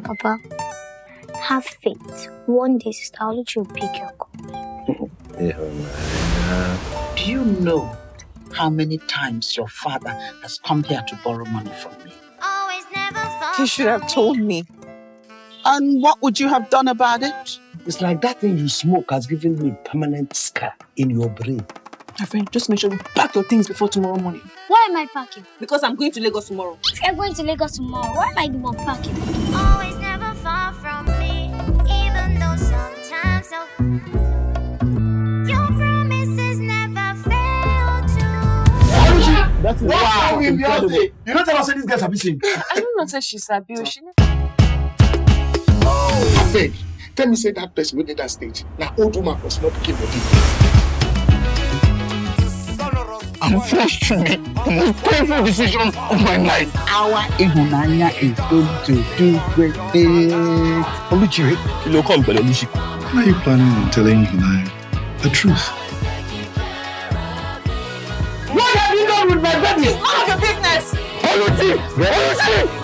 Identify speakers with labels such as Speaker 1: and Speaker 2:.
Speaker 1: Papa, have faith. One day, Sister Oluchi will let you pick your call.
Speaker 2: Do you know how many times your father has come here to borrow money from me?
Speaker 3: He should have told me.
Speaker 2: And what would you have done about it?
Speaker 4: It's like that thing you smoke has given me permanent scar in your brain.
Speaker 3: My friend, just make sure you pack your things before tomorrow morning.
Speaker 1: Why am I packing?
Speaker 3: Because I'm going to Lagos tomorrow.
Speaker 1: If you're going to Lagos tomorrow, why am I the one packing?
Speaker 5: Always never far from me, even though sometimes so. Your promises never fail to.
Speaker 4: That's
Speaker 6: Wow, we Beyonce. You don't tell us say these guys are missing.
Speaker 3: I don't know say she's a bill. Oh, she
Speaker 6: Abeg, tell me say that person wey dey that stage na old woman for small pikin body.
Speaker 7: Unfortunately, the most painful decision of my life.
Speaker 2: Our Ihunanya is going to do great things.
Speaker 7: Oluchi, kí ló kàn pẹ̀lú Oluchi?
Speaker 8: How are you planning on telling Hunaya the truth?
Speaker 7: What have you done with my baby?
Speaker 3: None of your business!
Speaker 7: Oluchi! Oluchi!